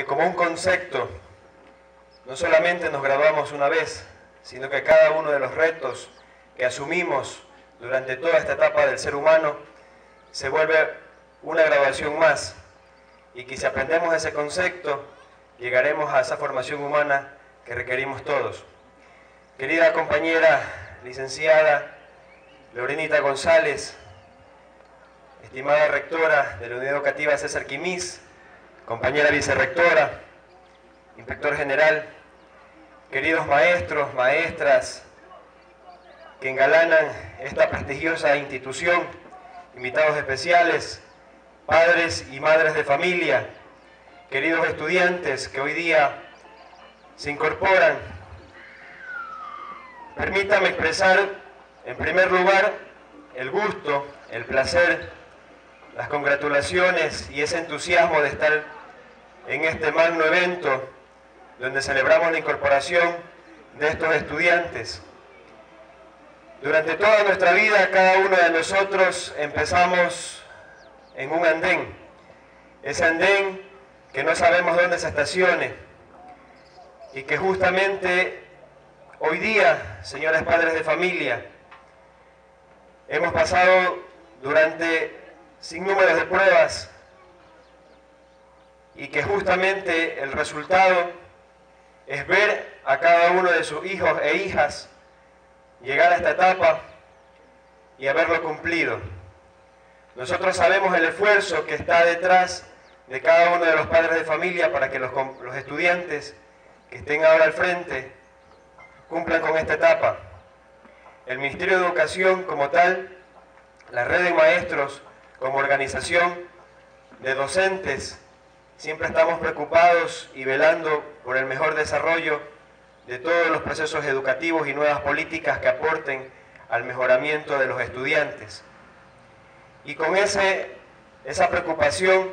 que como un concepto no solamente nos graduamos una vez, sino que cada uno de los retos que asumimos durante toda esta etapa del ser humano se vuelve una graduación más y que si aprendemos ese concepto llegaremos a esa formación humana que requerimos todos. Querida compañera licenciada Lorenita González, estimada rectora de la Unidad Educativa César Quimís, compañera vicerrectora, inspector general, queridos maestros, maestras que engalanan esta prestigiosa institución, invitados especiales, padres y madres de familia, queridos estudiantes que hoy día se incorporan. Permítame expresar en primer lugar el gusto, el placer, las congratulaciones y ese entusiasmo de estar en este magno evento donde celebramos la incorporación de estos estudiantes. Durante toda nuestra vida, cada uno de nosotros empezamos en un andén. Ese andén que no sabemos dónde se estacione y que justamente hoy día, señores padres de familia, hemos pasado durante sin números de pruebas y que justamente el resultado es ver a cada uno de sus hijos e hijas llegar a esta etapa y haberlo cumplido. Nosotros sabemos el esfuerzo que está detrás de cada uno de los padres de familia para que los, los estudiantes que estén ahora al frente cumplan con esta etapa. El Ministerio de Educación como tal, la red de maestros como organización de docentes, siempre estamos preocupados y velando por el mejor desarrollo de todos los procesos educativos y nuevas políticas que aporten al mejoramiento de los estudiantes. Y con ese, esa preocupación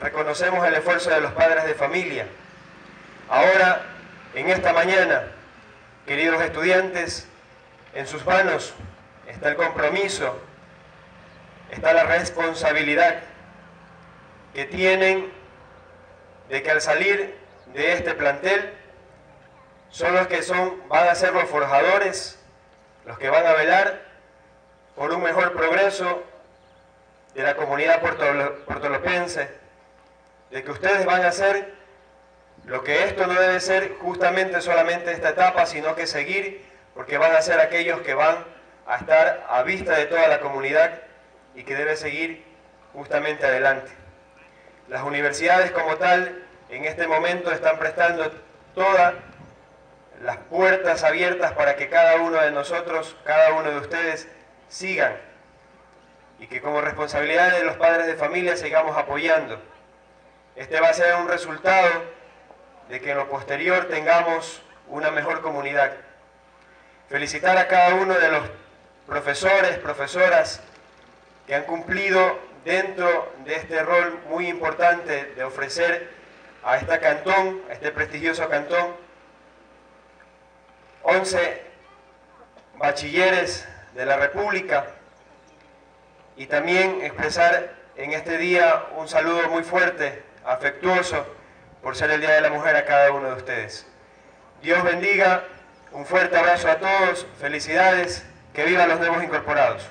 reconocemos el esfuerzo de los padres de familia. Ahora, en esta mañana, queridos estudiantes, en sus manos está el compromiso, está la responsabilidad que tienen de que al salir de este plantel son los que son, van a ser los forjadores, los que van a velar por un mejor progreso de la comunidad puertolopense, de que ustedes van a hacer lo que esto no debe ser justamente solamente esta etapa, sino que seguir, porque van a ser aquellos que van a estar a vista de toda la comunidad y que debe seguir justamente adelante. Las universidades como tal en este momento están prestando todas las puertas abiertas para que cada uno de nosotros, cada uno de ustedes sigan y que como responsabilidad de los padres de familia sigamos apoyando. Este va a ser un resultado de que en lo posterior tengamos una mejor comunidad. Felicitar a cada uno de los profesores, profesoras que han cumplido dentro de este rol muy importante de ofrecer a este cantón, a este prestigioso cantón, 11 bachilleres de la República y también expresar en este día un saludo muy fuerte, afectuoso, por ser el Día de la Mujer a cada uno de ustedes. Dios bendiga, un fuerte abrazo a todos, felicidades, que vivan los nuevos incorporados.